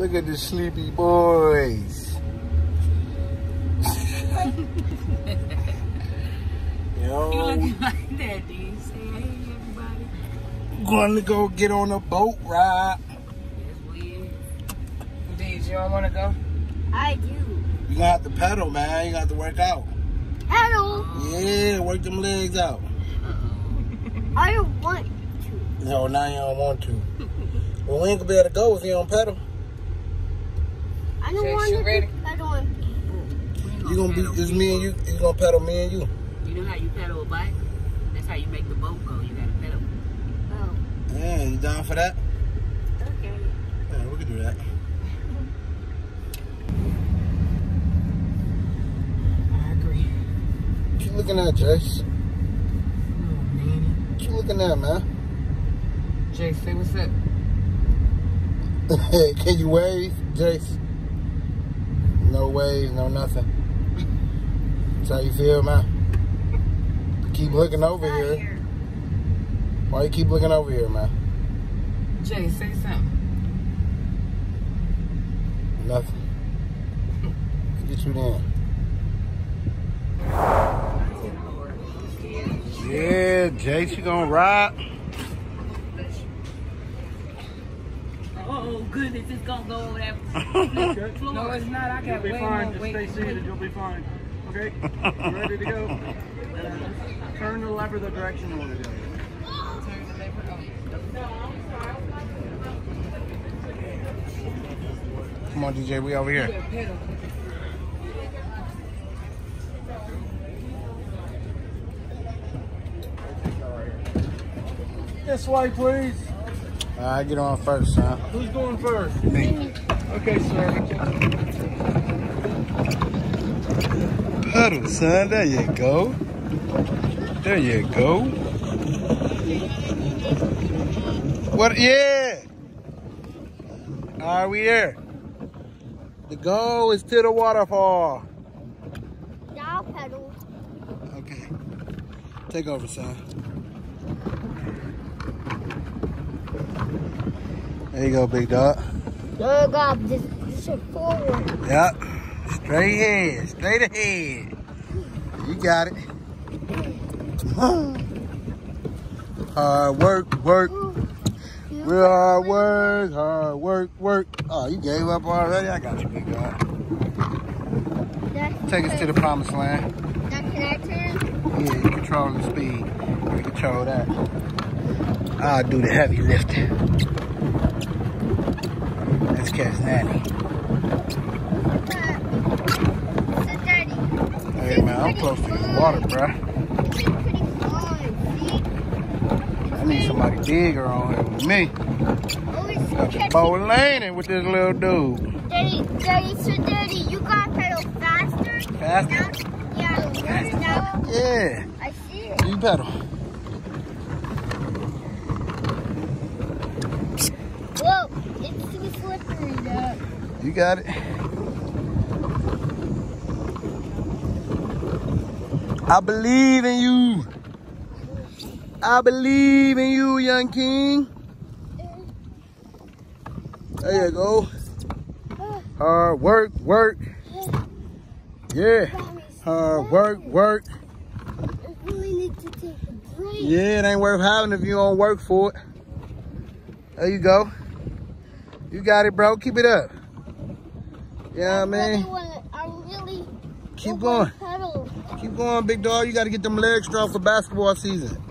Look at the sleepy boys. Yo. You looking like that, D. Say hey, everybody. Going to go get on a boat ride. That's weird. D's, you don't want to go? I do. You gonna have to pedal, man. You gonna work out. Hello. Yeah, work them legs out. I don't want to. No, now you don't want to. well, we ain't gonna be able to go if you don't pedal. I don't want you to ready? pedal on You gonna be, it's me and you. You gonna pedal me and you. You know how you pedal a bike? That's how you make the boat go. You gotta pedal. Oh, Yeah, you down for that? okay. Yeah, we can do that. I agree. What you looking at, Jace? Oh, man. What you looking at, man? Jace, say what's up. Hey, can you wave, Jace? No wave, no nothing. That's how you feel, man? Keep looking over here. Why you keep looking over here, man? Jay, say something. Nothing. Get you then. Yeah, Jay, you gonna ride? Oh, goodness, it's gonna go over that floor. No, it's not. I You'll be way fine. more Just weight. stay seated. You'll be fine. Okay? You ready to go? Uh, turn the lever the direction you want to go. Turn the lever on. Come on, DJ, we over here. This way, please. All right, get on first, huh? Who's going first? Me. Okay, sir. Puddle, son. There you go. There you go. What? Yeah. All right, we there? The goal is to the waterfall. Now pedal. Okay. Take over, son. There you go, big dog. God, this this is forward. Yep. Straight ahead. Straight ahead. You got it. hard work, work. Real hard work, hard work, work. Oh, you gave up already? I got you, big dog. Take us to the promised land. Yeah, you control the speed. You control that. I'll do the heavy lifting. Let's catch Nanny. Hey man, I'm close to the water, bruh. It's pretty fun. I need somebody bigger on here with me. See? Always Got the catching- bow laning with this little dude. Daddy, daddy, so daddy, you got pedal faster? Faster? Now, yeah, now Yeah, I see it. you pedal. Whoa, it's too slippery though. You got it. I believe in you. I believe in you, young king. There you go. Hard work, work. Yeah. Hard work, work. Break. Yeah, it ain't worth having if you don't work for it. There you go. You got it, bro. Keep it up. Yeah, man. really wanna, I really Keep going. Pedal. Keep going, big dog. You got to get them legs strong for basketball season.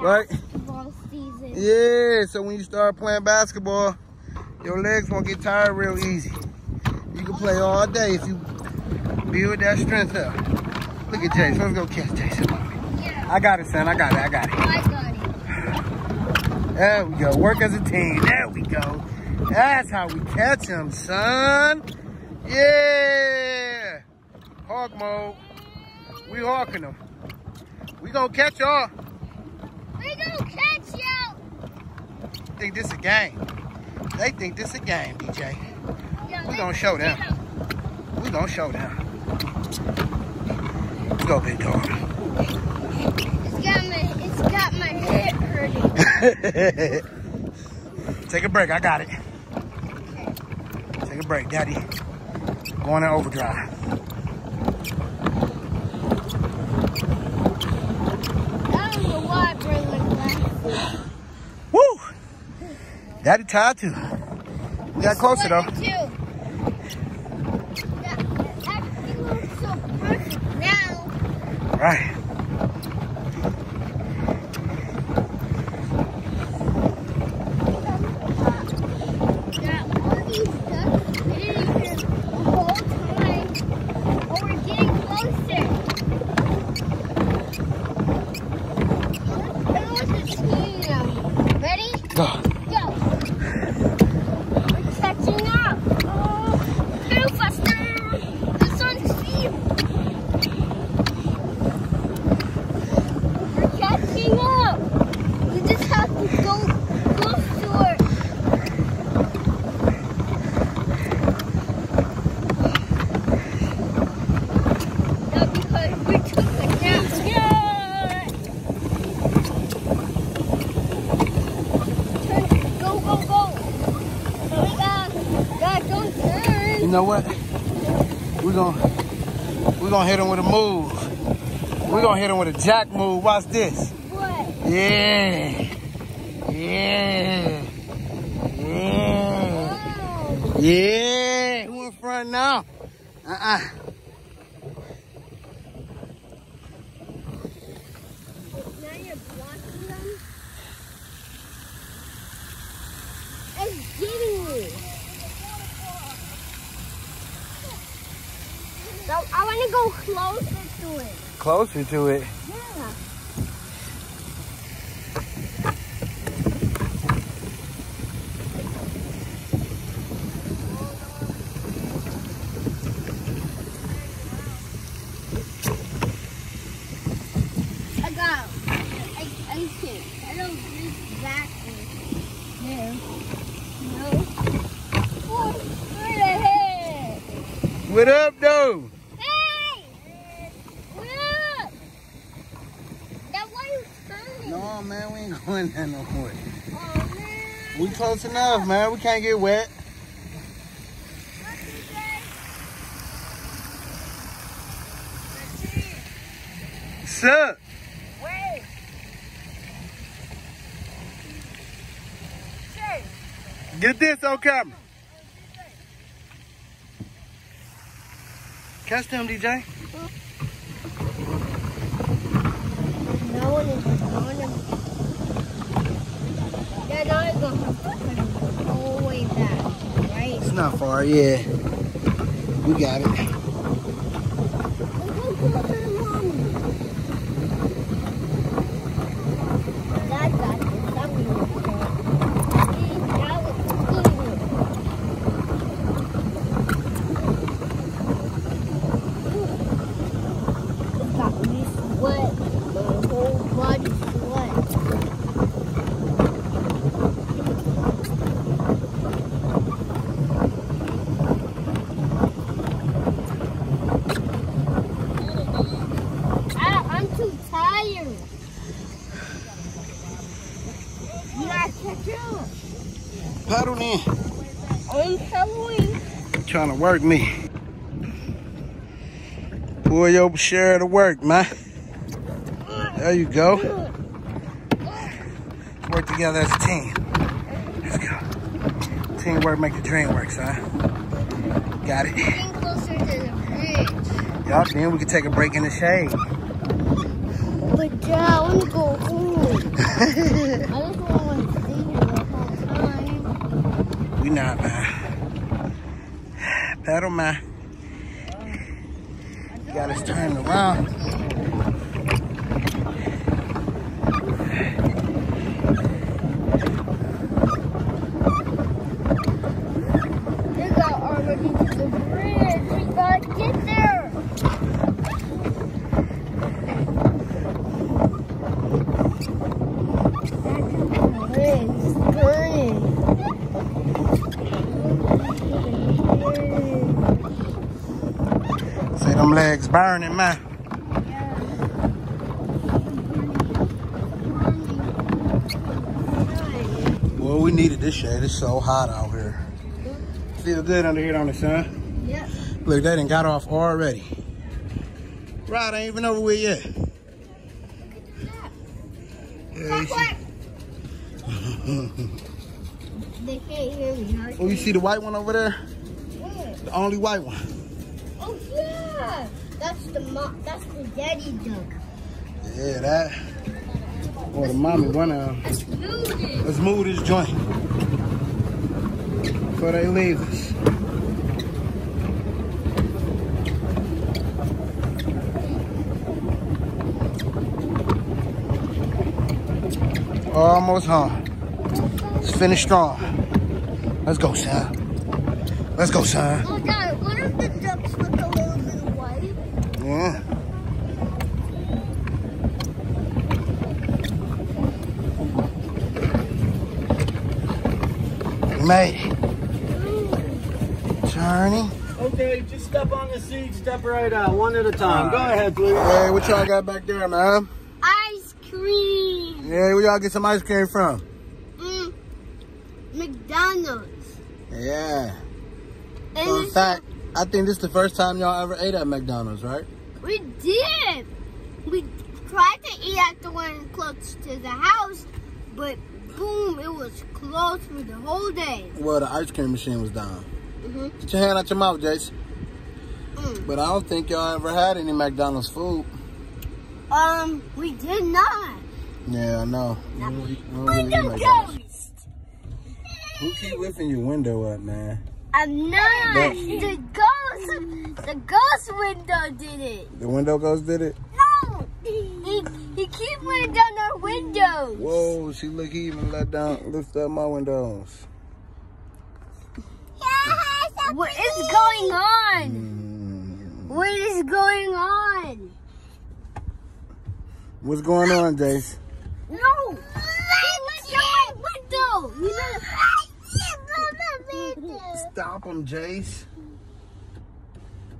Right? Basketball season. Yeah, so when you start playing basketball, your legs won't get tired real easy. You can play all day if you build that strength up. Look at Jason. Let's go catch Jason. Yeah, I got it, son. I got it. I got it. Oh, I got it. There we go. Work as a team. There we go. That's how we catch him, son. Yeah. Hawk mode. We hawking them. We gonna catch y'all. We gonna catch y'all. Think this a game. They think this a game, DJ. Yeah, We gonna show them. We gonna show them. Let's go, big dog. It's got my, it's got my head hurting. Take a break. I got it. Take a break, Daddy. Going in overdrive. I don't know why I bring my glasses. Woo! Daddy tired too. We got closer though. Too. That, that so now. Right. That all these ducks been here the whole time. Oh, we're getting closer. Let's go with the team now. Ready? Go. Go. We're catching up. Oh, go faster. The sun's here. We're catching up. We just have to go close to her. Not because we took a nap. Yeah. Turn. Go, go, go. God, God, don't turn. You know what? We're gonna we're gonna hit him with a move. We're gonna hit him with a jack move. Watch this. What? Yeah. Yeah. Yeah. Wow. Yeah. Who in front now? Uh-uh. Now you're blocking them? It's getting me. So I want to go closer to it. Closer to it. Yeah. I got I, I can I don't reach back there. No. Oh, straight ahead. What up, though? Hey! What up? That why you No, man, we ain't going there no more. Oh man. We close enough, man. We can't get wet. What you say? Sup? Wait. Say. Get this on camera. Catch them, DJ. Right? It's not far, yeah. We got it. Dad got this. I'm gonna do it. See, now it's easy. It got me sweat. My whole body sweat. I, I'm too tired. You gotta catch up. Paddle in. I'm. Trying to work me. Pull your share of the work, man. There you go. Work together as a team. Let's go. Teamwork make the dream work, son. Got it. Getting closer to the bridge. Then we can take a break in the shade. But Dad, I want to go home. I just want to stay here the whole time. We not, man. Pedal, man. Got us turned around. We got already to the bridge. We gotta get there. That bridge is burning. See them legs burning, man. Well, we needed this shade. It's so hot out here. feel good under here, don't it, son? Yep. Look, they done got off already. Ride ain't even over with yet. Yeah, They can't hear me. Huh? oh, you see the white one over there? Where? The only white one. That's the mo- That's the daddy duck. Yeah, that. Or the mommy, one of them. Let's move it. Let's move this joint. Before they leave us. Almost home. Let's finish strong. Let's go, son. Let's go, son. Oh Dad, what if the ducks look a little bit white? Yeah. We made. Journey. Okay, just step on the seat, step right out, one at a time. Go ahead, please. Hey, what y'all got back there, man? Ice cream. Yeah, where y'all get some ice cream from? Mm. McDonald's. Yeah. And Well, in fact, I think this is the first time y'all ever ate at McDonald's, right? we did. We tried to eat at the one close to the house, but boom, it was closed for the whole day. Well, the ice cream machine was down. Mhm. Get your hand out your mouth, Jace. Mm. But I don't think y'all ever had any McDonald's food. Um, we did not. Yeah, I know. We don't eat- we don't Window ghost. Who keep lifting your window up, man? I'm not. The ghost. The ghost window did it. The window ghost did it? No. He he keep laying down our windows. Whoa, see, look, he even let down, lift up my windows. What is going on? Mm. What is going on? What's going on, Jace? No. He let down my window. You know. Stop him, Jace.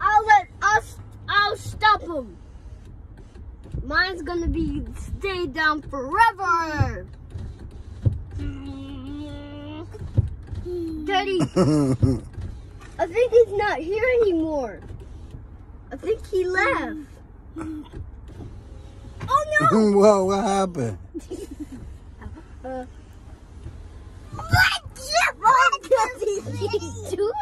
I'll let us. I'll stop him. Mine's gonna be stay down forever. Daddy, I think he's not here anymore. I think he left. Oh no! Whoa, what happened? Uh, what? What does he do?